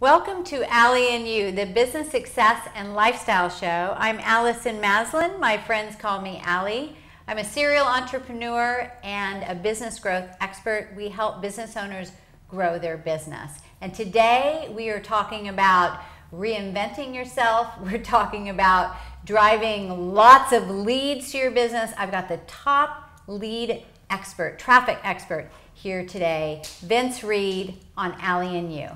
Welcome to Allie and You, the business success and lifestyle show. I'm Allison Maslan. My friends call me Allie. I'm a serial entrepreneur and a business growth expert. We help business owners grow their business. And today we are talking about reinventing yourself. We're talking about driving lots of leads to your business. I've got the top lead expert, traffic expert here today, Vince Reed on Allie and You.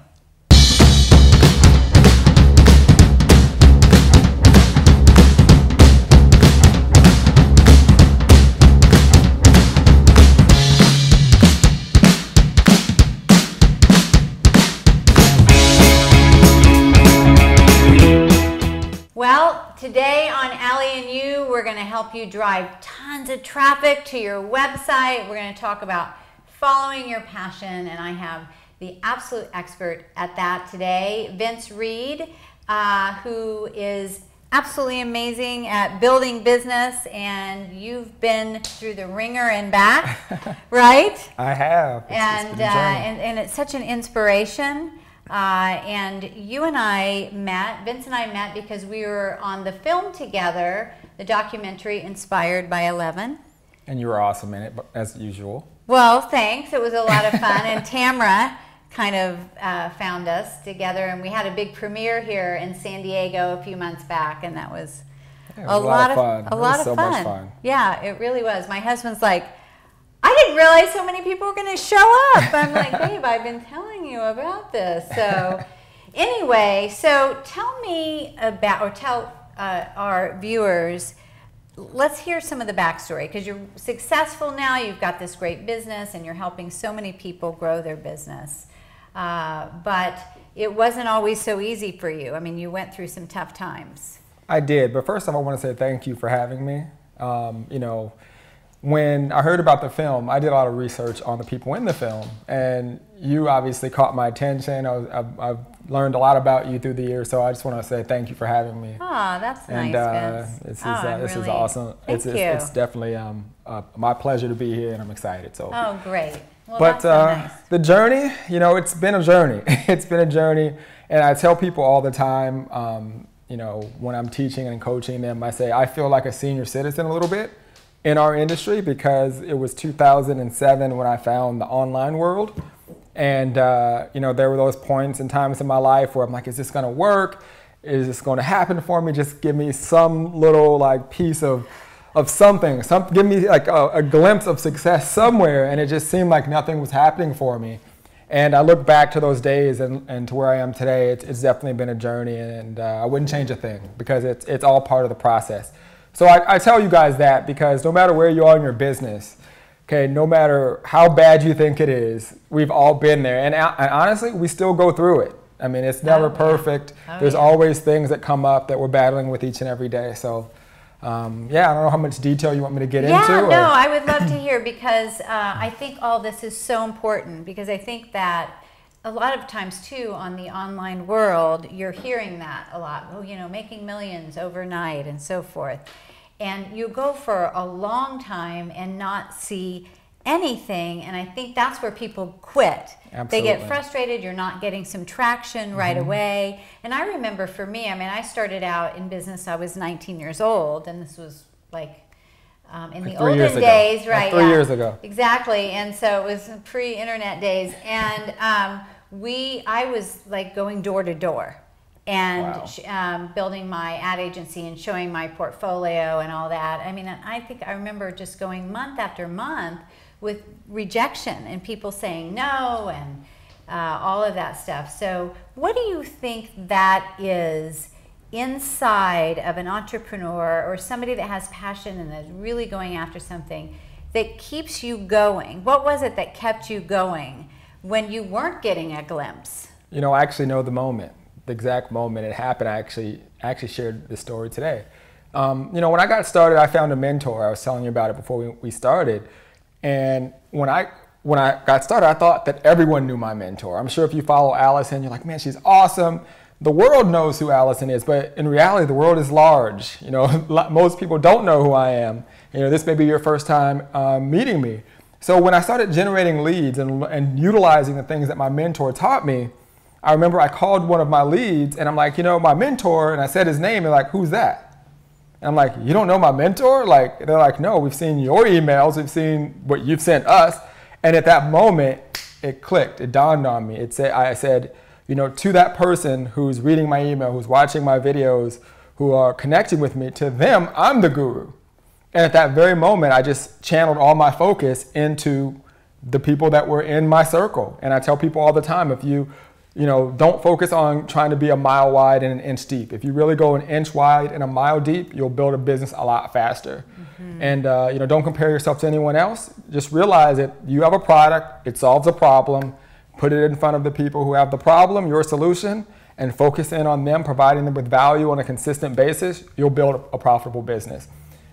Well, today on Allie and You, we're going to help you drive tons of traffic to your website. We're going to talk about following your passion, and I have the absolute expert at that today, Vince Reed, uh, who is absolutely amazing at building business, and you've been through the ringer and back, right? I have. It's, and, it's uh, and and it's such an inspiration. Uh, and you and I met, Vince and I met because we were on the film together, the documentary inspired by Eleven. And you were awesome in it, as usual. Well, thanks. It was a lot of fun. and Tamra kind of uh, found us together, and we had a big premiere here in San Diego a few months back, and that was, yeah, was a, lot, of fun. A lot of so fun. fun. Yeah, it really was. My husband's like, I didn't realize so many people were going to show up. I'm like, babe, I've been telling you about this. So, anyway, so tell me about, or tell uh, our viewers, let's hear some of the backstory because you're successful now. You've got this great business and you're helping so many people grow their business. Uh, but it wasn't always so easy for you. I mean, you went through some tough times. I did, but first of all, I want to say thank you for having me. Um, you know, when I heard about the film, I did a lot of research on the people in the film, and you obviously caught my attention. I have learned a lot about you through the years, so I just want to say thank you for having me. Oh, that's and, nice, uh, This is oh, uh, this really, is awesome. Thank it's, you. It's, it's definitely um, uh, my pleasure to be here, and I'm excited. So. Oh, great. Well, but so uh, nice. the journey, you know, it's been a journey. it's been a journey, and I tell people all the time. Um, you know, when I'm teaching and coaching them, I say I feel like a senior citizen a little bit in our industry because it was 2007 when I found the online world. And, uh, you know, there were those points and times in my life where I'm like, is this to work? Is this to happen for me? Just give me some little like piece of, of something, some, give me like a, a glimpse of success somewhere. And it just seemed like nothing was happening for me. And I look back to those days and, and to where I am today, it's, it's definitely been a journey and uh, I wouldn't change a thing because it's, it's all part of the process. So I, I, tell you guys that because no matter where you are in your business, okay, no matter how bad you think it is, we've all been there. And, and honestly, we still go through it. I mean, it's never oh, perfect. Oh, There's yeah. always things that come up that we're battling with each and every day. So, um, yeah, I don't know how much detail you want me to get yeah, into. no, or- I would love to hear because uh, I think all this is so important because I think that a lot of times too on the online world you're hearing that a lot oh you know making millions overnight and so forth and you go for a long time and not see anything and i think that's where people quit they get frustrated you're not getting some traction right Mm-hmm. away and i remember for me i mean i started out in business i was 19 years old and this was like um, in Like the olden years ago. days Like right three yeah. years ago. exactly and so it was pre-internet days and um, we i was like going door to door and Wow. sh- um, building my ad agency and showing my portfolio and all that i mean i think i remember just going month after month with rejection and people saying no and uh, all of that stuff so what do you think that is inside of an entrepreneur or somebody that has passion and is really going after something that keeps you going? What was it that kept you going when you weren't getting a glimpse? You know, I actually know the moment, the exact moment it happened. I actually actually shared the story today. Um, you know, when I got started, I found a mentor. I was telling you about it before we, we started, and when I when I got started, I thought that everyone knew my mentor. I'm sure if you follow Allison, you're like, man, she's awesome. The world knows who Allison is, but in reality, the world is large. You know, most people don't know who I am. You know, this may be your first time um, meeting me. So when I started generating leads and, and utilizing the things that my mentor taught me, I remember I called one of my leads and I'm like, you know, my mentor, and I said his name, and like, who's that? And I'm like, you don't know my mentor? Like, they're like, no, we've seen your emails, we've seen what you've sent us. And at that moment, it clicked, it dawned on me. It said, I said, you know, to that person who's reading my email, who's watching my videos, who are connecting with me, to them, I'm the guru. And at that very moment, I just channeled all my focus into the people that were in my circle. And I tell people all the time, if you, you know, don't focus on trying to be a mile wide and an inch deep. If you really go an inch wide and a mile deep, you'll build a business a lot faster. Mm-hmm. And uh, you know, don't compare yourself to anyone else. Just realize that you have a product, it solves a problem. Put it in front of the people who have the problem, your solution, and focus in on them, providing them with value on a consistent basis. You'll build a profitable business.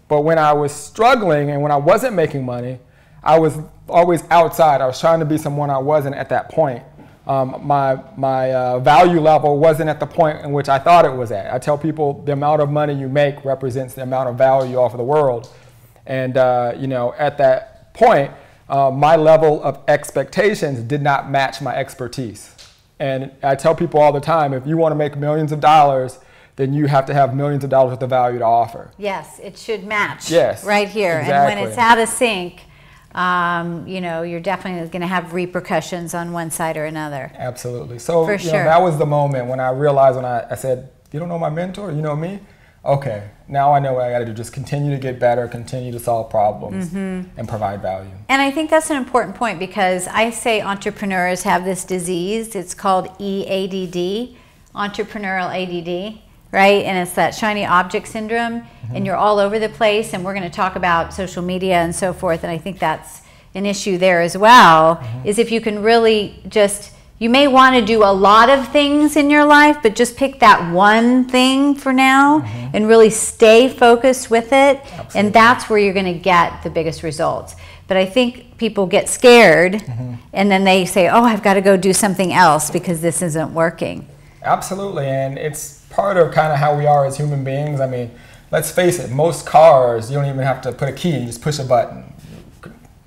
But when I was struggling and when I wasn't making money, I was always outside. I was trying to be someone I wasn't at that point. Um, my my uh, value level wasn't at the point in which I thought it was at. I tell people the amount of money you make represents the amount of value you offer the world. And uh, you know, at that point, uh, my level of expectations did not match my expertise. And I tell people all the time, if you want to make millions of dollars, then you have to have millions of dollars worth of value to offer. Yes, it should match. Yes, right here. exactly. And when it's out of sync, um, you know, you're definitely going to have repercussions on one side or another. Absolutely. So For you sure. know, that was the moment when I realized when I, I said, "You don't know my mentor, you know me." Okay, now I know what I got to do. Just continue to get better, continue to solve problems, Mm-hmm. and provide value. And I think that's an important point because I say entrepreneurs have this disease. It's called EADD, entrepreneurial ADD, right? And it's that shiny object syndrome, and mm-hmm. you're all over the place. And we're going to talk about social media and so forth. And I think that's an issue there as well. Mm-hmm. Is if you can really just you may want to do a lot of things in your life, but just pick that one thing for now mm-hmm. and really stay focused with it. Absolutely. And that's where you're going to get the biggest results. But I think people get scared and then they say, oh, I've got to go do something else because this isn't working. Absolutely, and it's part of kind of how we are as human beings. I mean, let's face it, most cars you don't even have to put a key; you just push a button.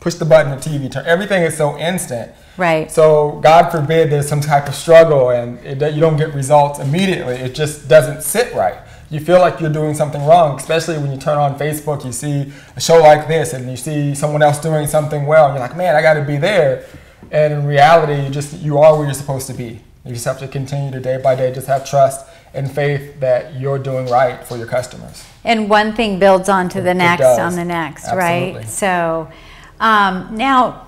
Push the button, the TV turn. Everything is so instant. Right. So God forbid there's some type of struggle and it, you don't get results immediately. It just doesn't sit right. You feel like you're doing something wrong, especially when you turn on Facebook, you see a show like this and you see someone else doing something well, and you're like, man, I got to be there. And in reality, you just you are where you're supposed to be. You just have to continue to day by day, just have trust and faith that you're doing right for your customers. And one thing builds on to the next, on the next, Absolutely. right? So um, now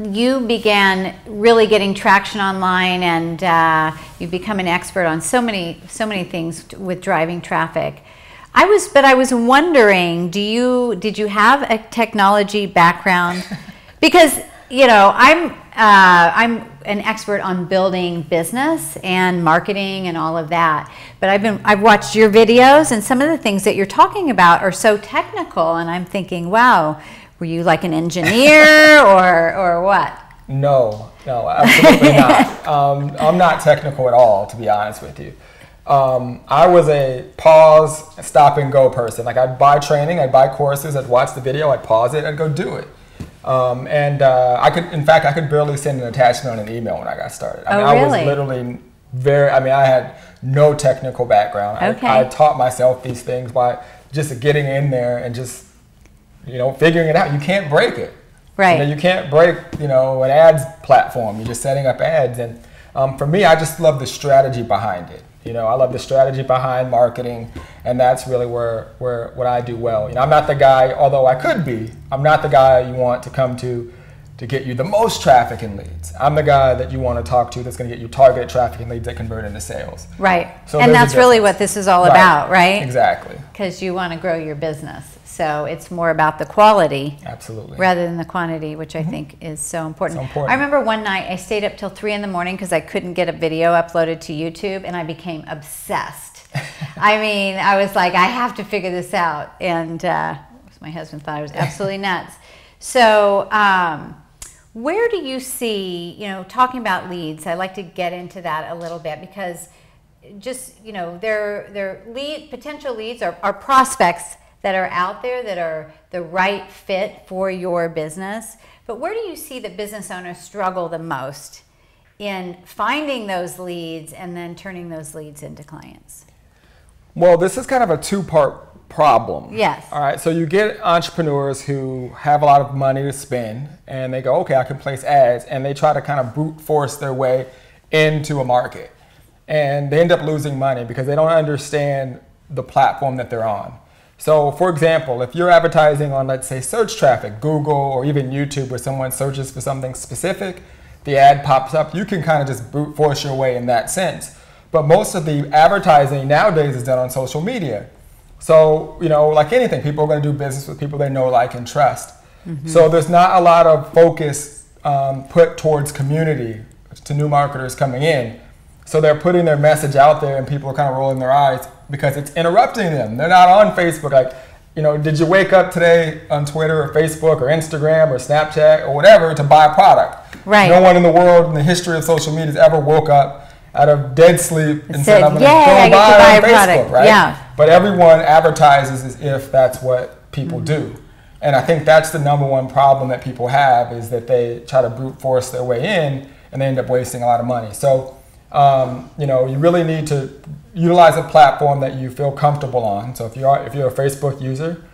you began really getting traction online and uh, you've become an expert on so many so many things with driving traffic i was but i was wondering do you did you have a technology background because you know i'm uh, i'm an expert on building business and marketing and all of that but i've been i've watched your videos and some of the things that you're talking about are so technical and i'm thinking wow were you like an engineer or or what No, no, absolutely not. Um, I'm not technical at all, to be honest with you. Um, I was a pause, stop, and go person. Like I'd buy training, I'd buy courses, I'd watch the video, I'd pause it, I'd go do it. Um, and uh, I could, in fact, I could barely send an attachment on an email when I got started. I Oh, mean, I was literally very. I mean, I had no technical background. Okay. I, I taught myself these things by just getting in there and just, you know, figuring it out. You can't break it. Right. You, know, you can't break, you know, an ads platform. You're just setting up ads. And um, for me, I just love the strategy behind it. You know, I love the strategy behind marketing, and that's really where, where what I do well. You know, I'm not the guy, although I could be, I'm not the guy you want to come to to get you the most traffic and leads. I'm the guy that you want to talk to that's going to get you targeted traffic and leads that convert into sales. Right. So and that's really what this is all about, right? Exactly. Because you want to grow your business. So it's more about the quality Absolutely. rather than the quantity, which I think is so important. So important. I remember one night I stayed up till three in the morning because I couldn't get a video uploaded to YouTube and I became obsessed. I mean, I was like, I have to figure this out. And uh, my husband thought I was absolutely nuts. So, um, where do you see, you know, talking about leads, I'd like to get into that a little bit because just, you know, their, their lead, potential leads are, are prospects that are out there that are the right fit for your business. But where do you see the business owners struggle the most in finding those leads and then turning those leads into clients? Well, this is kind of a two part problem. Yes. All right. So you get entrepreneurs who have a lot of money to spend and they go, okay, I can place ads, and they try to kind of brute force their way into a market. And they end up losing money because they don't understand the platform that they're on. So, for example, if you're advertising on, let's say, search traffic, Google or even YouTube, where someone searches for something specific, the ad pops up, you can kind of just brute force your way in that sense. But most of the advertising nowadays is done on social media. So, you know, like anything, people are going to do business with people they know, like, and trust. Mm-hmm. So there's not a lot of focus um, put towards community to new marketers coming in. So they're putting their message out there, and people are kind of rolling their eyes because it's interrupting them. They're not on Facebook. Like, you know, did you wake up today on Twitter or Facebook or Instagram or Snapchat or whatever to buy a product? Right. No one in the world in the history of social media has ever woke up out of dead sleep and said, "I'm going to go buy, buy on Facebook." Product. Right? Yeah. But everyone advertises as if that's what people mm-hmm. do. And I think that's the number one problem that people have is that they try to brute force their way in and they end up wasting a lot of money. So, um, you know, you really need to utilize a platform that you feel comfortable on. So if you are if you're a Facebook user,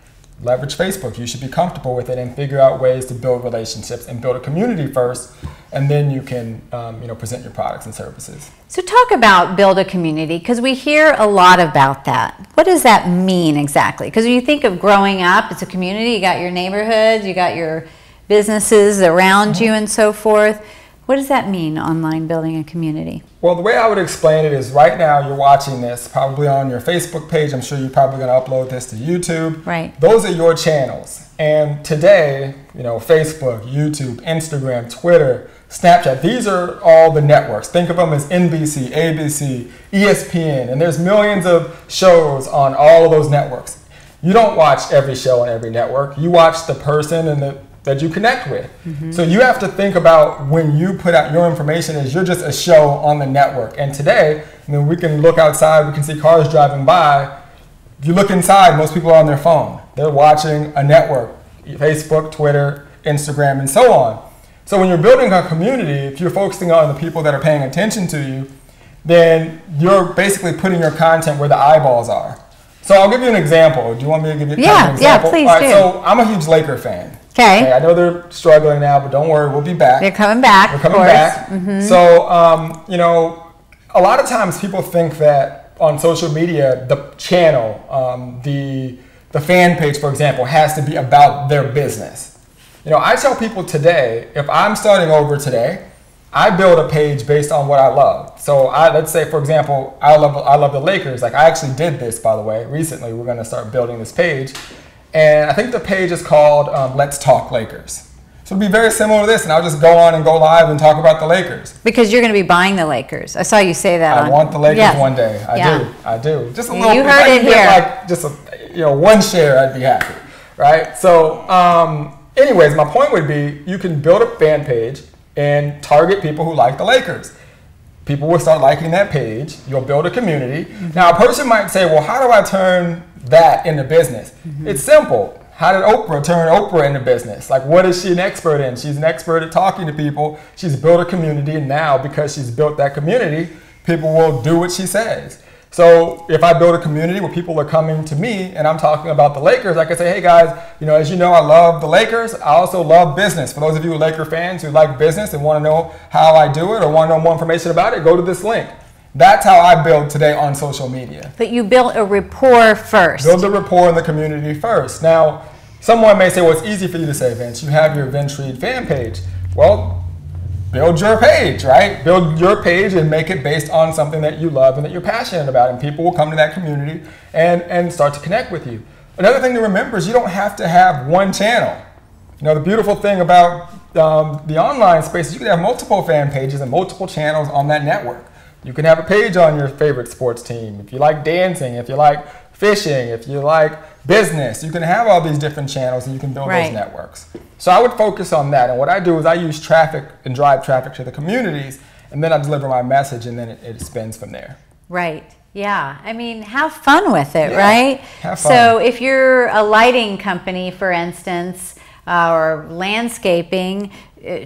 leverage Facebook. You should be comfortable with it and figure out ways to build relationships and build a community first, and then you can um, you know present your products and services. So talk about build a community because we hear a lot about that. What does that mean exactly? Because when you think of growing up, it's a community. You got your neighborhoods, you got your businesses around mm-hmm. you, and so forth. What does that mean, online building a community? Well, the way I would explain it is right now you're watching this probably on your Facebook page. I'm sure you're probably going to upload this to YouTube. Right. Those are your channels. And today, you know, Facebook, YouTube, Instagram, Twitter, Snapchat, these are all the networks. Think of them as NBC, ABC, ESPN, and there's millions of shows on all of those networks. You don't watch every show on every network. You watch the person and the that you connect with. Mm-hmm. So you have to think about when you put out your information as you're just a show on the network. And today, I mean, we can look outside, we can see cars driving by. If you look inside, most people are on their phone. They're watching a network, Facebook, Twitter, Instagram, and so on. So when you're building a community, if you're focusing on the people that are paying attention to you, then you're basically putting your content where the eyeballs are. So I'll give you an example. Do you want me to give you yeah, an example? Yeah, please All right, do. So I'm a huge Laker fan. Okay. I know they're struggling now, but don't worry, we'll be back. They're coming back. We're coming back. Mm-hmm. So, um, you know, a lot of times people think that on social media, the channel, um, the the fan page, for example, has to be about their business. You know, I tell people today, if I'm starting over today, I build a page based on what I love. So I let's say, for example, I love I love the Lakers. Like I actually did this, by the way, recently. We're going to start building this page and I think the page is called um, Let's Talk Lakers. So it'll be very similar to this, and I'll just go on and go live and talk about the Lakers. Because you're going to be buying the Lakers. I saw you say that. I on, want the Lakers yes. one day. I yeah. do. I do. Just a little. You heard it here. Like just a, you know, one share, I'd be happy, right? So, um, anyways, my point would be, you can build a fan page and target people who like the Lakers. People will start liking that page. You'll build a community. Mm-hmm. Now, a person might say, well, how do I turn that in the business. Mm-hmm. It's simple. How did Oprah turn Oprah into business? Like, what is she an expert in? She's an expert at talking to people. She's built a community, and now because she's built that community, people will do what she says. So if I build a community where people are coming to me and I'm talking about the Lakers, I can say, hey guys, you know, as you know, I love the Lakers. I also love business. For those of you Laker fans who like business and want to know how I do it or want to know more information about it, go to this link. That's how I build today on social media. But you built a rapport first. Build the rapport in the community first. Now, someone may say, well, it's easy for you to say, Vince. You have your Vince Reed fan page. Well, build your page, right? Build your page and make it based on something that you love and that you're passionate about. And people will come to that community and, and start to connect with you. Another thing to remember is you don't have to have one channel. You know, the beautiful thing about um, the online space is you can have multiple fan pages and multiple channels on that network. You can have a page on your favorite sports team. If you like dancing, if you like fishing, if you like business, you can have all these different channels and you can build right. those networks. So I would focus on that. And what I do is I use traffic and drive traffic to the communities, and then I deliver my message, and then it, it spins from there. Right. Yeah, I mean, have fun with it, yeah, right? Have fun. So, if you're a lighting company, for instance, uh, or landscaping,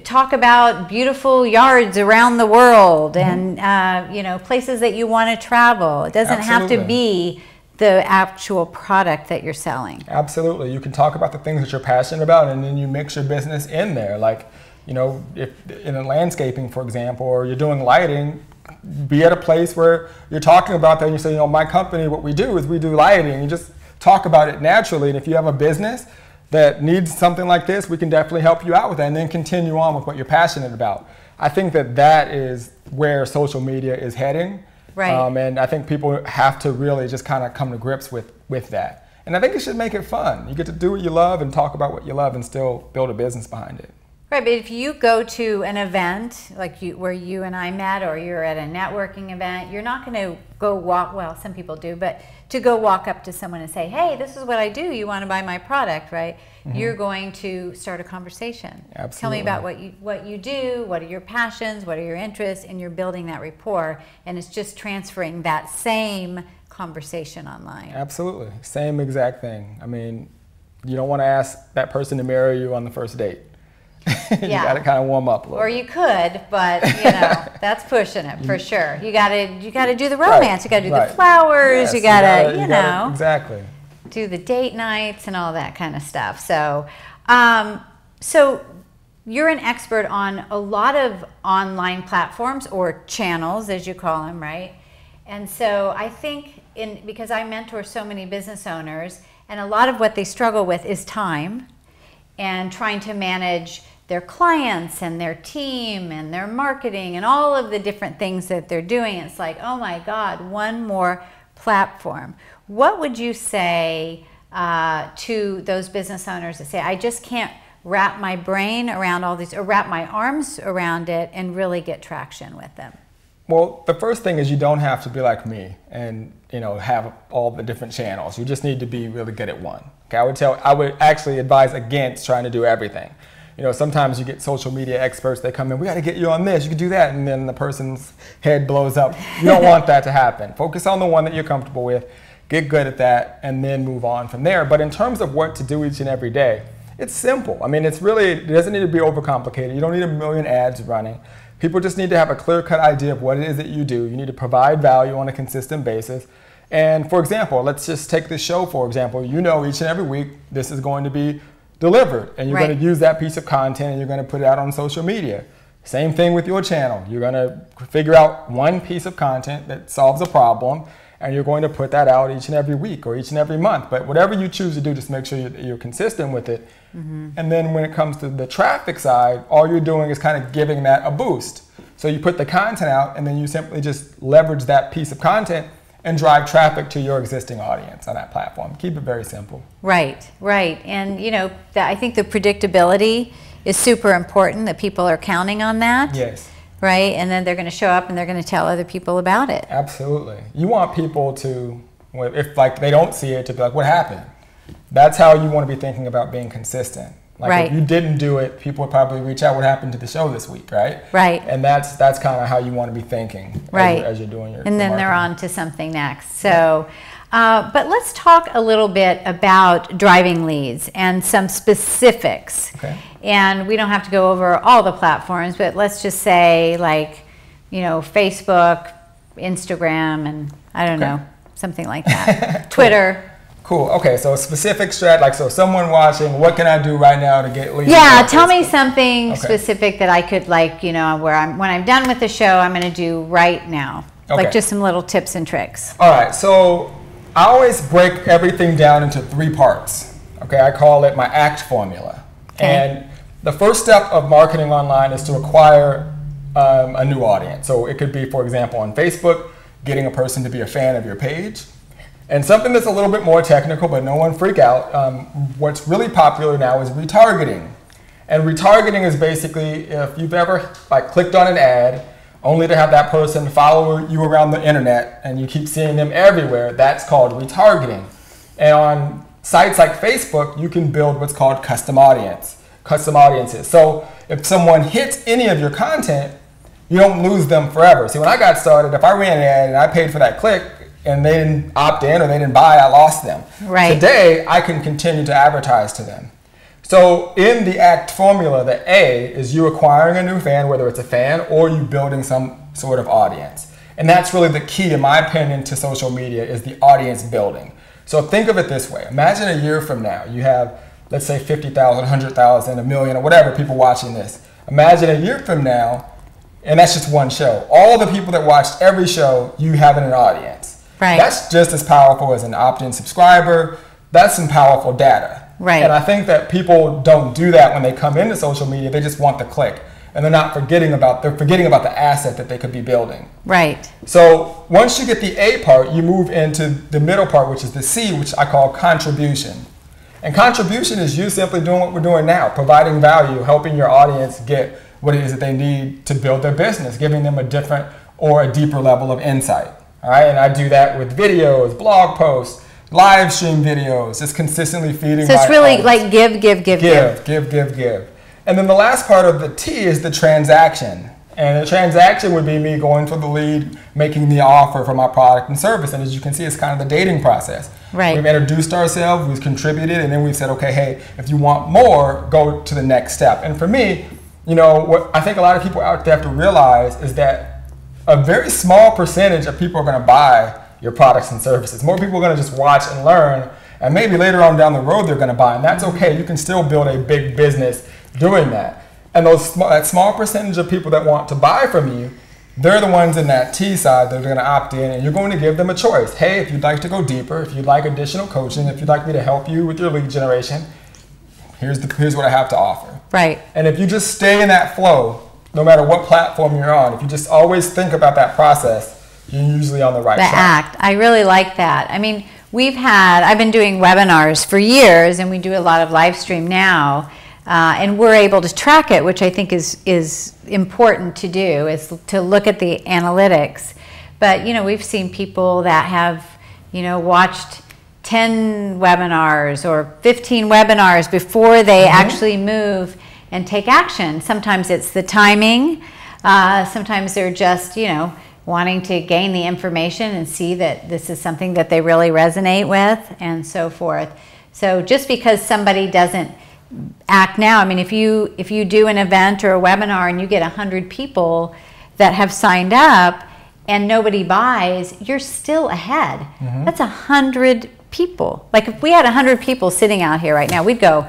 talk about beautiful yards around the world mm-hmm. and uh, you know places that you want to travel. It doesn't Absolutely. have to be the actual product that you're selling. Absolutely. You can talk about the things that you're passionate about and then you mix your business in there. Like, you know, if in a landscaping, for example, or you're doing lighting, be at a place where you're talking about that and you say, you know, my company, what we do is we do lighting. You just talk about it naturally. And if you have a business that needs something like this, we can definitely help you out with that and then continue on with what you're passionate about. I think that that is where social media is heading. Right. Um, and I think people have to really just kind of come to grips with, with that. And I think it should make it fun. You get to do what you love and talk about what you love and still build a business behind it. Right, but if you go to an event like you, where you and I met, or you're at a networking event, you're not going to go walk. Well, some people do, but to go walk up to someone and say, "Hey, this is what I do. You want to buy my product?" Right? Mm-hmm. You're going to start a conversation. Absolutely. Tell me about what you what you do. What are your passions? What are your interests? And you're building that rapport, and it's just transferring that same conversation online. Absolutely, same exact thing. I mean, you don't want to ask that person to marry you on the first date you yeah. got to kind of warm up a little. Or you could, but you know that's pushing it for sure. You got to you got to do the romance. Right. You got to do right. the flowers. Yes. you got to you, you, know exactly do the date nights and all that kind of stuff. So, um, so you're an expert on a lot of online platforms or channels, as you call them, right? And so I think in because I mentor so many business owners, and a lot of what they struggle with is time and trying to manage their clients and their team and their marketing and all of the different things that they're doing. It's like, oh my God, one more platform. What would you say uh, to those business owners that say, I just can't wrap my brain around all these, or wrap my arms around it and really get traction with them? Well, the first thing is you don't have to be like me and you know have all the different channels. You just need to be really good at one. Okay, I would tell I would actually advise against trying to do everything you know, sometimes you get social media experts, they come in, we got to get you on this, you can do that, and then the person's head blows up. You don't want that to happen. Focus on the one that you're comfortable with, get good at that, and then move on from there. But in terms of what to do each and every day, it's simple. I mean, it's really, it doesn't need to be overcomplicated. You don't need a million ads running. People just need to have a clear cut idea of what it is that you do. You need to provide value on a consistent basis. And for example, let's just take this show for example. You know, each and every week, this is going to be delivered. And you're right. going to use that piece of content and you're going to put it out on social media. Same thing with your channel. You're going to figure out one piece of content that solves a problem and you're going to put that out each and every week or each and every month. But whatever you choose to do, just make sure you're, you're consistent with it. Mm-hmm. And then when it comes to the traffic side, all you're doing is kind of giving that a boost. So you put the content out and then you simply just leverage that piece of content and drive traffic to your existing audience on that platform. Keep it very simple. Right, right. And you know, the, I think the predictability is super important that people are counting on that. Yes. Right? And then they're going to show up and they're going to tell other people about it. Absolutely. You want people to if like they don't see it to be like what happened? That's how you want to be thinking about being consistent. Like right. if you didn't do it, people would probably reach out. What happened to the show this week, right? Right. And that's that's kind of how you want to be thinking, right? As you're, as you're doing your. And then they're on to something next. So, uh, but let's talk a little bit about driving leads and some specifics. Okay. And we don't have to go over all the platforms, but let's just say like, you know, Facebook, Instagram, and I don't okay. know, something like that. Twitter. Cool. Okay, so specific strat, like so someone watching, what can I do right now to get leads? Yeah, tell me something okay. specific that I could like, you know, where I'm when I'm done with the show, I'm going to do right now. Okay. Like just some little tips and tricks. All right. So I always break everything down into three parts. Okay, I call it my ACT formula. Okay. And the first step of marketing online is to acquire um, a new audience. So it could be, for example, on Facebook, getting a person to be a fan of your page. And something that's a little bit more technical, but no one freak out. Um, what's really popular now is retargeting. And retargeting is basically if you've ever like clicked on an ad only to have that person follow you around the internet and you keep seeing them everywhere, that's called retargeting. And on sites like Facebook, you can build what's called custom audience, custom audiences. So if someone hits any of your content, you don't lose them forever. See, when I got started, if I ran an ad and I paid for that click, and they didn't opt in or they didn't buy, I lost them. Right. Today, I can continue to advertise to them. So in the ACT formula, the A is you acquiring a new fan, whether it's a fan or you building some sort of audience. And that's really the key, in my opinion, to social media is the audience building. So think of it this way. Imagine a year from now, you have, let's say 50,000, 100,000, a million, or whatever people watching this. Imagine a year from now, and that's just one show. All the people that watched every show, you have in an audience. Right. That's just as powerful as an opt-in subscriber. That's some powerful data. Right. And I think that people don't do that when they come into social media. They just want the click. And they're not forgetting about they're forgetting about the asset that they could be building. Right. So once you get the A part, you move into the middle part, which is the C, which I call contribution. And contribution is you simply doing what we're doing now, providing value, helping your audience get what it is that they need to build their business, giving them a different or a deeper level of insight. All right, and I do that with videos, blog posts, live stream videos, just consistently feeding. So it's really audience. like give, give, give, give. give, give, give, give. And then the last part of the T is the transaction. And the transaction would be me going for the lead, making the offer for my product and service. And as you can see, it's kind of the dating process. Right. We've introduced ourselves, we've contributed, and then we've said, okay, hey, if you want more, go to the next step. And for me, you know, what I think a lot of people out there have to realize is that a very small percentage of people are going to buy your products and services. More people are going to just watch and learn, and maybe later on down the road they're going to buy, and that's okay. You can still build a big business doing that. And those that small percentage of people that want to buy from you, they're the ones in that T side that are going to opt in, and you're going to give them a choice. Hey, if you'd like to go deeper, if you'd like additional coaching, if you'd like me to help you with your lead generation, here's the here's what I have to offer. Right. And if you just stay in that flow, no matter what platform you're on, if you just always think about that process, you're usually on the right The track. act. I really like that. I mean, we've had, I've been doing webinars for years, and we do a lot of live stream now. Uh, and we're able to track it, which I think is is important to do, is to look at the analytics. But you know, we've seen people that have, you know, watched 10 webinars or 15 webinars before they actually move and take action. Sometimes it's the timing. Uh, sometimes they're just, you know, wanting to gain the information and see that this is something that they really resonate with and so forth. So just because somebody doesn't act now, I mean, if you if you do an event or a webinar and you get 100 people that have signed up and nobody buys, you're still ahead. Mm-hmm. That's a 100 people. Like if we had 100 people sitting out here right now, we'd go,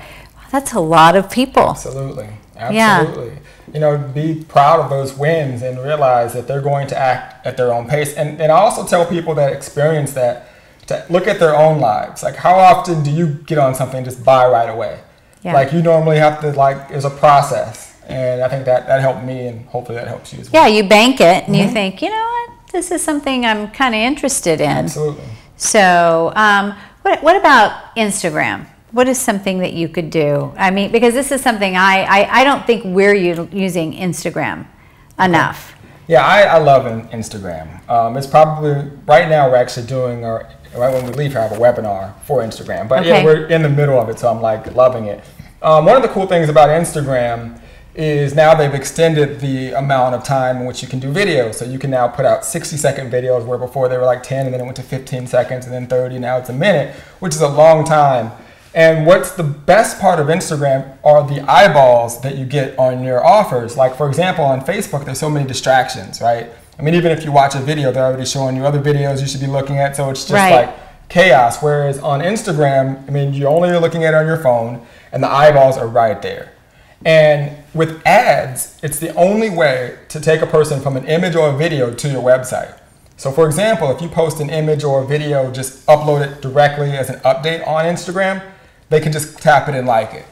that's a lot of people. Absolutely. Yeah. Absolutely. You know, be proud of those wins and realize that they're going to act at their own pace. And, and I also tell people that experience that to look at their own lives. Like, how often do you get on something and just buy right away? Yeah. Like, you normally have to, like, there's a process. And I think that, that helped me, and hopefully that helps you as well. Yeah, you bank it and you Mm-hmm. think, you know what, this is something I'm kind of interested in. Absolutely. So, um, what, what about Instagram? What is something that you could do? I mean, because this is something I, I, I don't think we're using Instagram enough. Yeah, I, I love Instagram. Um, it's probably right now we're actually doing our right when we leave here I have a webinar for Instagram. But yeah, we're in the middle of it, so I'm like loving it. Um, one of the cool things about Instagram is now they've extended the amount of time in which you can do videos. So you can now put out 60 second videos where before they were like 10 and then it went to 15 seconds and then 30. Now it's a minute, which is a long time. And what's the best part of Instagram are the eyeballs that you get on your offers. Like, for example, on Facebook, there's so many distractions, right? I mean, even if you watch a video, they're already showing you other videos you should be looking at. So it's just Right. like chaos. Whereas on Instagram, I mean, you're only are looking at it on your phone and the eyeballs are right there. And with ads, it's the only way to take a person from an image or a video to your website. So, for example, if you post an image or a video, just upload it directly as an update on Instagram, they can just tap it and like it.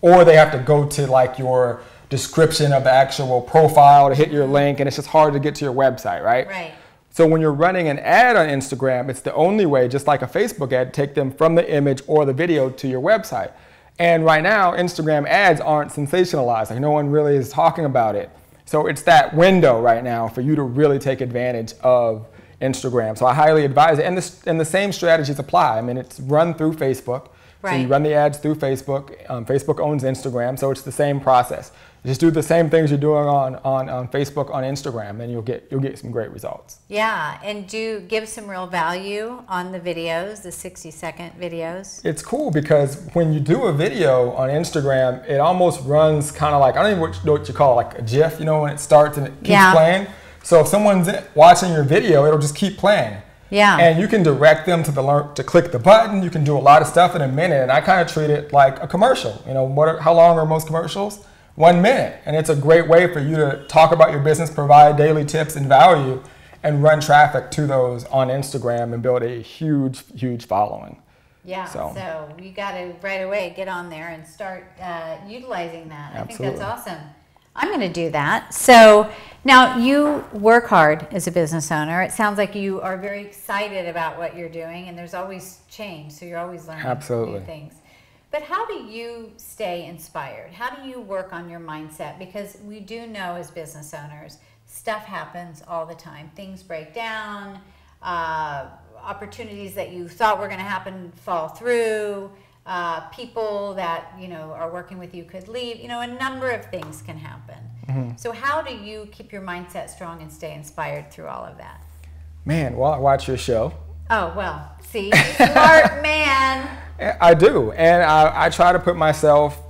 Or they have to go to like your description of the actual profile to hit your link, and it's just hard to get to your website, right? Right. So when you're running an ad on Instagram, it's the only way, just like a Facebook ad, take them from the image or the video to your website. And right now, Instagram ads aren't sensationalized. Like no one really is talking about it. So it's that window right now for you to really take advantage of Instagram. So I highly advise it. And, this, and the same strategies apply. I mean, it's run through Facebook. So you run the ads through Facebook. Um, Facebook owns Instagram, so it's the same process. Just do the same things you're doing on, on, on Facebook, on Instagram, and you'll get you'll get some great results. Yeah, and do give some real value on the videos, the 60 second videos. It's cool because when you do a video on Instagram, it almost runs kind of like I don't even know what you call it, like a GIF. You know, when it starts and it keeps yeah. playing. So if someone's watching your video, it'll just keep playing. Yeah. And you can direct them to the learn to click the button. You can do a lot of stuff in a minute, and I kind of treat it like a commercial. You know, what? Are, how long are most commercials? One minute, and it's a great way for you to talk about your business, provide daily tips and value, and run traffic to those on Instagram and build a huge, huge following. Yeah. So, so you got to right away get on there and start uh, utilizing that. Absolutely. I think that's awesome. I'm going to do that. So now you work hard as a business owner. It sounds like you are very excited about what you're doing, and there's always change. So you're always learning Absolutely. new things. But how do you stay inspired? How do you work on your mindset? Because we do know as business owners, stuff happens all the time. Things break down. Uh, opportunities that you thought were going to happen fall through uh, people that you know are working with you could leave. You know, a number of things can happen. Mm-hmm. So, how do you keep your mindset strong and stay inspired through all of that? Man, well, I watch your show. Oh well, see, smart man. I do, and I, I, try to put myself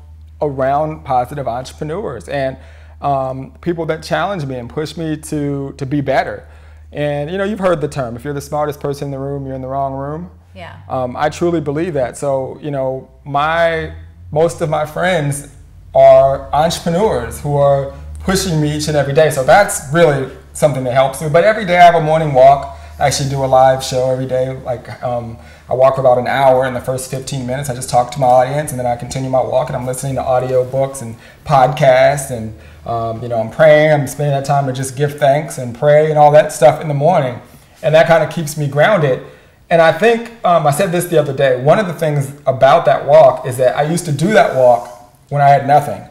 around positive entrepreneurs and um, people that challenge me and push me to to be better. And you know, you've heard the term: if you're the smartest person in the room, you're in the wrong room. Yeah. Um, I truly believe that. So, you know, my most of my friends are entrepreneurs who are pushing me each and every day. So that's really something that helps me. But every day I have a morning walk. I actually do a live show every day. Like um, I walk for about an hour. In the first 15 minutes, I just talk to my audience, and then I continue my walk. And I'm listening to audio books and podcasts, and um, you know, I'm praying. I'm spending that time to just give thanks and pray and all that stuff in the morning, and that kind of keeps me grounded. And I think um, I said this the other day. One of the things about that walk is that I used to do that walk when I had nothing,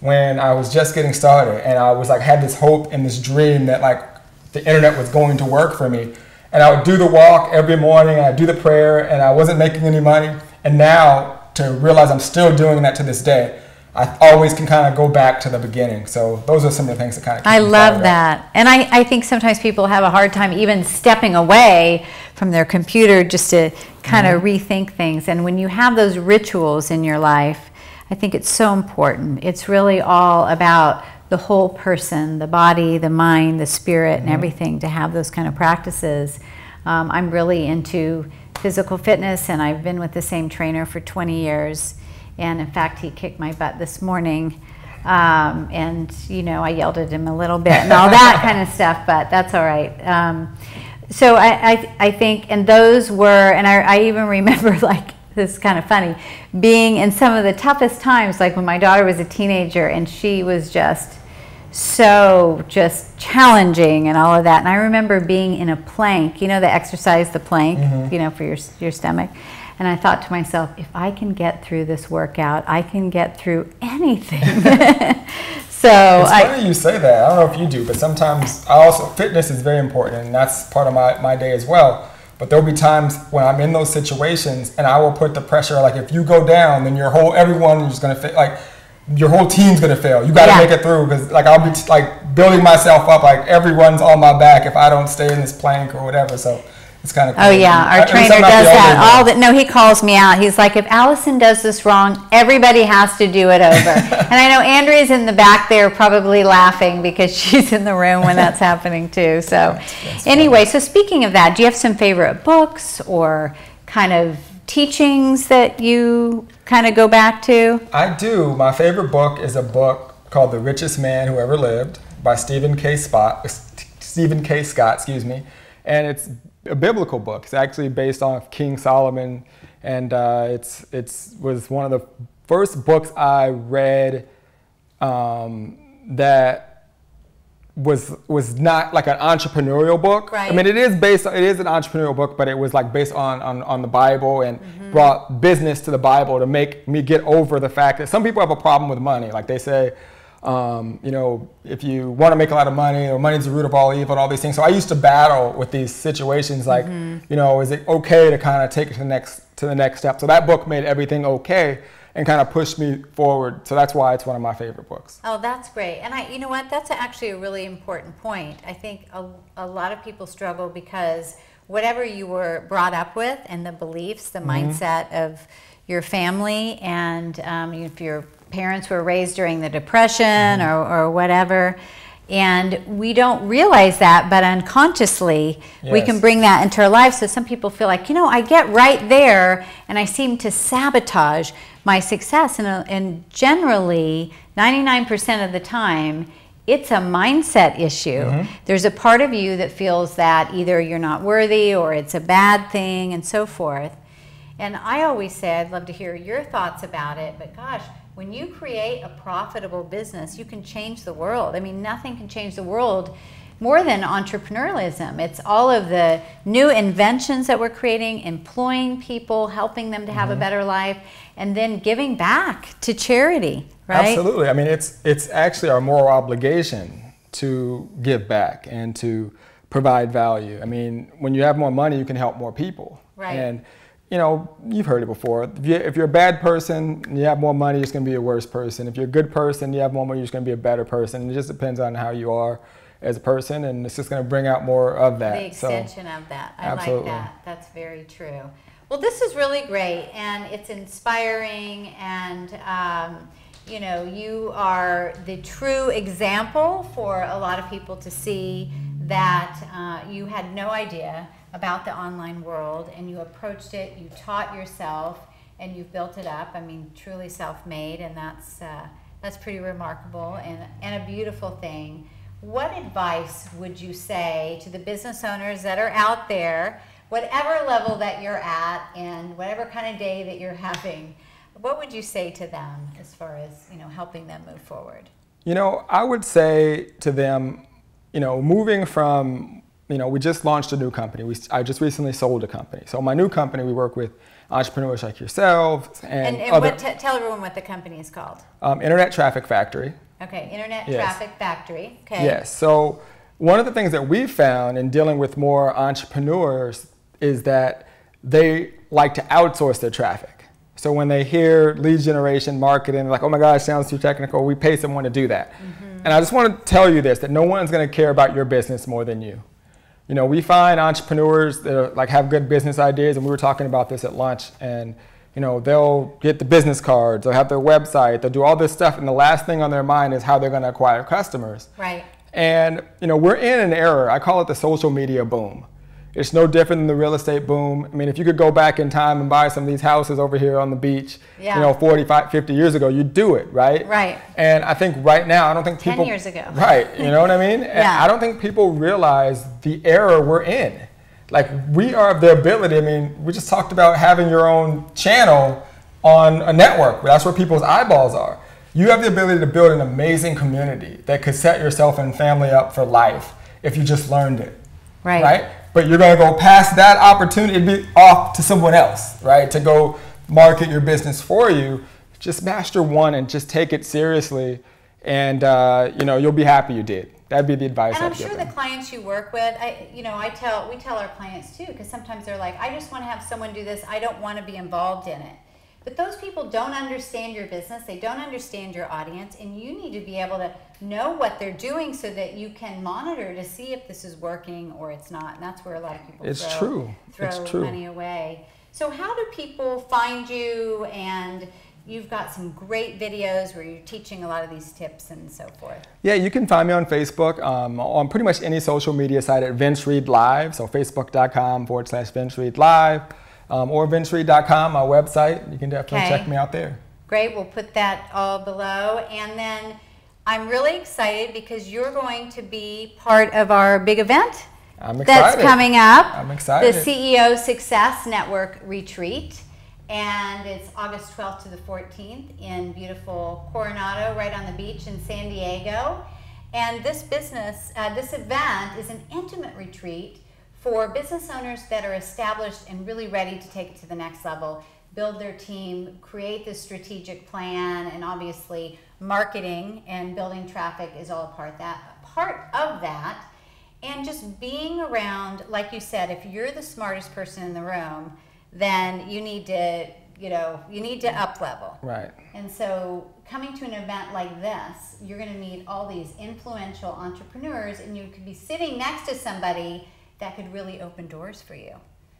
when I was just getting started, and I was like had this hope and this dream that like the internet was going to work for me. And I would do the walk every morning, and I'd do the prayer, and I wasn't making any money. And now to realize I'm still doing that to this day, I always can kind of go back to the beginning. So those are some of the things that kind of. I love that, and I, I think sometimes people have a hard time even stepping away from their computer just to kind mm-hmm. of rethink things. And when you have those rituals in your life, I think it's so important. It's really all about the whole person, the body, the mind, the spirit, and everything. To have those kind of practices, um, I'm really into physical fitness, and I've been with the same trainer for 20 years and in fact, he kicked my butt this morning. Um, and, you know, I yelled at him a little bit and all that kind of stuff, but that's all right. Um, so I, I, I, think, and those were, and I, I even remember like, this is kind of funny, being in some of the toughest times, like when my daughter was a teenager and she was just so just challenging and all of that. And I remember being in a plank, you know, the exercise, the plank, mm-hmm. you know, for your, your stomach. And I thought to myself, if I can get through this workout, I can get through anything. so it's I, funny you say that. I don't know if you do, but sometimes I also fitness is very important, and that's part of my, my day as well. But there'll be times when I'm in those situations, and I will put the pressure. Like if you go down, then your whole everyone is gonna fit. Like your whole team's gonna fail. You got to yeah. make it through because like I'll be t- like building myself up. Like everyone's on my back if I don't stay in this plank or whatever. So it's kind of oh, cool. Oh yeah, our trainer does that. All that. No, he calls me out. He's like, if Allison does this wrong, everybody has to do it over. and I know Andrea's in the back there, probably laughing because she's in the room when that's happening too. So, that's, that's anyway, funny. so speaking of that, do you have some favorite books or kind of teachings that you kind of go back to? I do. My favorite book is a book called The Richest Man Who Ever Lived by Stephen K. Spot, Stephen K. Scott, excuse me, and it's a biblical book. It's actually based on King Solomon, and uh, it's it's was one of the first books I read um, that was was not like an entrepreneurial book. Right. I mean, it is based. on, It is an entrepreneurial book, but it was like based on on, on the Bible and mm-hmm. brought business to the Bible to make me get over the fact that some people have a problem with money. Like they say, um, you know, if you want to make a lot of money, or money's the root of all evil, and all these things. So I used to battle with these situations, like, mm-hmm. you know, is it okay to kind of take it to the next to the next step? So that book made everything okay. and kind of pushed me forward. So that's why it's one of my favorite books. Oh, that's great. And I, you know what? That's actually a really important point. I think a, a lot of people struggle because whatever you were brought up with and the beliefs, the mm-hmm. mindset of your family, and um, if your parents were raised during the Depression mm-hmm. or, or whatever, and we don't realize that, but unconsciously yes. we can bring that into our lives. So some people feel like, you know, I get right there and I seem to sabotage my success. And, uh, and generally, 99% of the time, it's a mindset issue. Mm-hmm. There's a part of you that feels that either you're not worthy or it's a bad thing and so forth. And I always say, I'd love to hear your thoughts about it, but gosh, when you create a profitable business, you can change the world. I mean, nothing can change the world more than entrepreneurialism. It's all of the new inventions that we're creating, employing people, helping them to have mm-hmm. a better life, and then giving back to charity, right? Absolutely. I mean, it's it's actually our moral obligation to give back and to provide value. I mean, when you have more money, you can help more people. Right. And you know, you've heard it before. If, you, if you're a bad person, you have more money, you're just going to be a worse person. If you're a good person, you have more money, you're just going to be a better person. It just depends on how you are as a person, and it's just going to bring out more of that. The extension so, of that. I absolutely. like that. That's very true. Well, this is really great, and it's inspiring, and um, you know, you are the true example for a lot of people to see that uh, you had no idea about the online world and you approached it, you taught yourself, and you've built it up. I mean, truly self-made, and that's uh, that's pretty remarkable and, and a beautiful thing. What advice would you say to the business owners that are out there, whatever level that you're at and whatever kind of day that you're having? What would you say to them as far as you know helping them move forward? You know, I would say to them, you know, moving from you know, we just launched a new company. We, I just recently sold a company. So my new company, we work with entrepreneurs like yourselves and, and, and other, what, tell everyone what the company is called. Um, Internet Traffic Factory. Okay, Internet yes. Traffic Factory. Okay. Yes. So one of the things that we found in dealing with more entrepreneurs is that they like to outsource their traffic. So when they hear lead generation marketing, like, oh my gosh, sounds too technical, we pay someone to do that. Mm-hmm. And I just want to tell you this that no one's going to care about your business more than you you know, we find entrepreneurs that are, like have good business ideas, and we were talking about this at lunch, and you know, they'll get the business cards, they'll have their website, they'll do all this stuff, and the last thing on their mind is how they're going to acquire customers. Right. And you know, we're in an era. I call it the social media boom. It's no different than the real estate boom. I mean, if you could go back in time and buy some of these houses over here on the beach, yeah. you know, 45, 50 years ago, you'd do it, right? Right. And I think right now, I don't think people. 10 years ago. Right. You know what I mean? yeah. I don't think people realize the era we're in. Like, we are of the ability, I mean, we just talked about having your own channel on a network. That's where people's eyeballs are. You have the ability to build an amazing community that could set yourself and family up for life if you just learned it. Right. Right? But you're going to go past that opportunity be off to someone else, right? To go market your business for you. Just master one and just take it seriously, and uh, you know you'll be happy you did. That'd be the advice. And I'm sure the clients you work with, I, you know, I tell we tell our clients too, because sometimes they're like, I just want to have someone do this. I don't want to be involved in it. But those people don't understand your business, they don't understand your audience, and you need to be able to know what they're doing so that you can monitor to see if this is working or it's not. And that's where a lot of people it's throw, true. throw it's true. money away. So, how do people find you? And you've got some great videos where you're teaching a lot of these tips and so forth. Yeah, you can find me on Facebook, um, on pretty much any social media site at Vince Reed Live. So, facebook.com forward slash Vince Reed Live um, or my website. You can definitely okay. check me out there. Great. We'll put that all below. And then I'm really excited because you're going to be part of our big event. I'm excited. That's coming up. I'm excited. The CEO Success Network Retreat. And it's August 12th to the 14th in beautiful Coronado, right on the beach in San Diego. And this business, uh, this event is an intimate retreat for business owners that are established and really ready to take it to the next level, build their team, create the strategic plan, and obviously marketing and building traffic is all part that part of that. And just being around, like you said, if you're the smartest person in the room, then you need to you know, you need to up level. Right. And so coming to an event like this, you're going to meet all these influential entrepreneurs and you could be sitting next to somebody that could really open doors for you.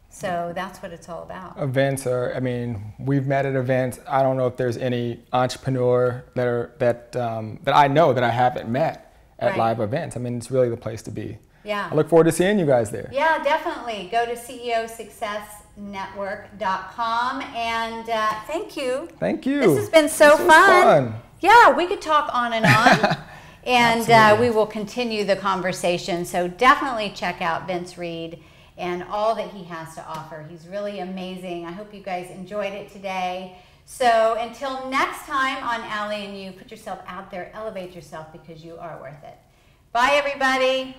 So that's what it's all about. Events are, I mean, we've met at events. I don't know if there's any entrepreneur that are that um, that I know that I haven't met at Right. live events. I mean, it's really the place to be. Yeah. I look forward to seeing you guys there. Yeah, definitely. Go to CEOSuccessNetwork.com and uh, thank you. Thank you. This has been so This fun. fun. Yeah, we could talk on and on. and uh, we will continue the conversation. So definitely check out Vince Reed and all that he has to offer. He's really amazing. I hope you guys enjoyed it today. So until next time on Allie and You, put yourself out there, elevate yourself because you are worth it. Bye, everybody.